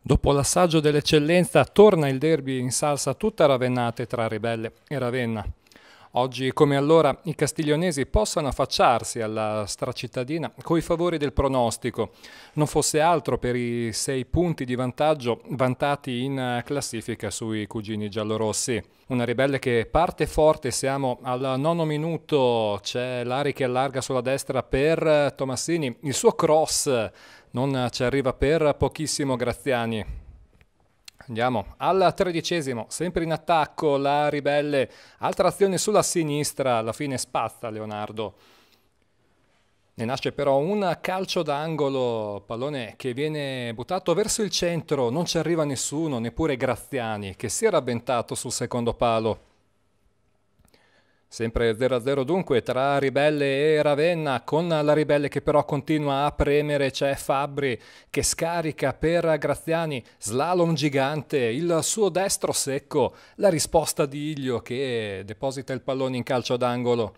Dopo l'assaggio dell'eccellenza torna il derby in salsa tutta ravennate tra Ribelle e Ravenna. Oggi come allora i castiglionesi possano affacciarsi alla stracittadina coi favori del pronostico, non fosse altro per i sei punti di vantaggio vantati in classifica sui cugini giallorossi. Una ribelle che parte forte, siamo al nono minuto, c'è Lari che allarga sulla destra per Tomassini, il suo cross non ci arriva per pochissimo Graziani. Andiamo al tredicesimo, sempre in attacco la ribelle, altra azione sulla sinistra, alla fine spazza Leonardo. Ne nasce però un calcio d'angolo, pallone che viene buttato verso il centro, non ci arriva nessuno, neppure Graziani, che si era avventato sul secondo palo. Sempre 0-0 dunque tra Ribelle e Ravenna, con la Ribelle che però continua a premere, c'è Fabbri che scarica per Graziani, slalom gigante, il suo destro secco, la risposta di Iglio che deposita il pallone in calcio d'angolo.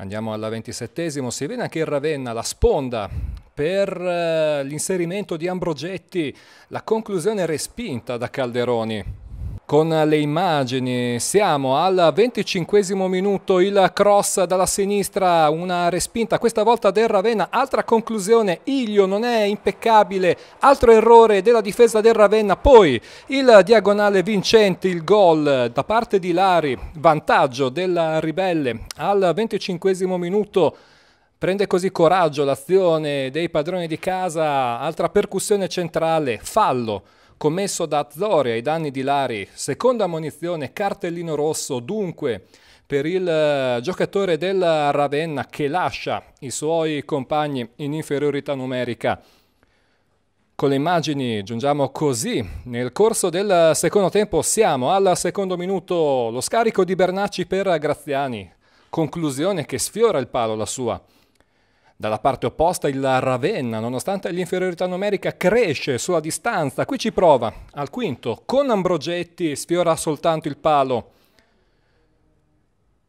Andiamo alla ventisettesimo, si vede anche il Ravenna, la sponda per eh, l'inserimento di Ambrogetti, la conclusione respinta da Calderoni con le immagini. Siamo al 25 minuto, il cross dalla sinistra, una respinta, questa volta del Ravenna, altra conclusione, Iglio non è impeccabile, altro errore della difesa del Ravenna, poi il diagonale vincente, il gol da parte di Lari, vantaggio della Ribelle al 25 minuto. Prende così coraggio l'azione dei padroni di casa, altra percussione centrale, fallo commesso da Azzori ai danni di Lari, seconda munizione, cartellino rosso, dunque per il uh, giocatore del Ravenna che lascia i suoi compagni in inferiorità numerica. Con le immagini giungiamo così. Nel corso del secondo tempo siamo al secondo minuto, lo scarico di Bernacci per Graziani. Conclusione che sfiora il palo la sua. Dalla parte opposta il Ravenna, nonostante l'inferiorità numerica, cresce sulla distanza. Qui ci prova, al quinto, con Ambrogetti, sfiora soltanto il palo.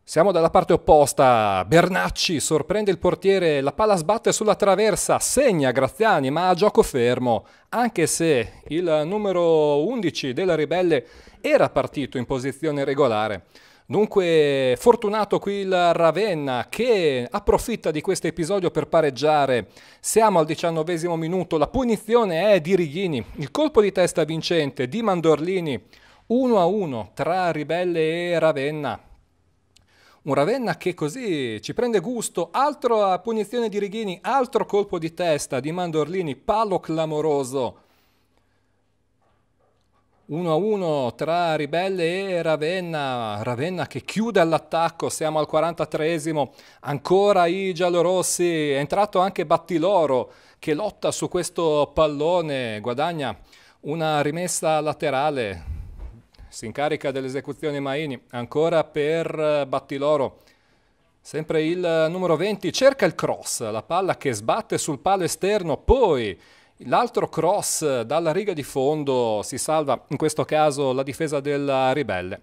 Siamo dalla parte opposta, Bernacci sorprende il portiere, la palla sbatte sulla traversa, segna Graziani ma a gioco fermo, anche se il numero 11 della Ribelle era partito in posizione regolare. Dunque, fortunato qui il Ravenna che approfitta di questo episodio per pareggiare. Siamo al diciannovesimo minuto, la punizione è di Righini, il colpo di testa vincente di Mandorlini, 1 a 1 tra Ribelle e Ravenna. Un Ravenna che così ci prende gusto, altra punizione di Righini, altro colpo di testa di Mandorlini, palo clamoroso. 1-1 tra Ribelle e Ravenna, Ravenna che chiude all'attacco, siamo al 43esimo, ancora i giallorossi, è entrato anche Battiloro che lotta su questo pallone, guadagna una rimessa laterale, si incarica dell'esecuzione Maini, ancora per Battiloro. Sempre il numero 20 cerca il cross, la palla che sbatte sul palo esterno, poi L'altro cross dalla riga di fondo si salva, in questo caso la difesa del ribelle.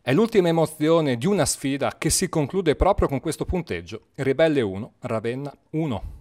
È l'ultima emozione di una sfida che si conclude proprio con questo punteggio. Ribelle 1, Ravenna 1.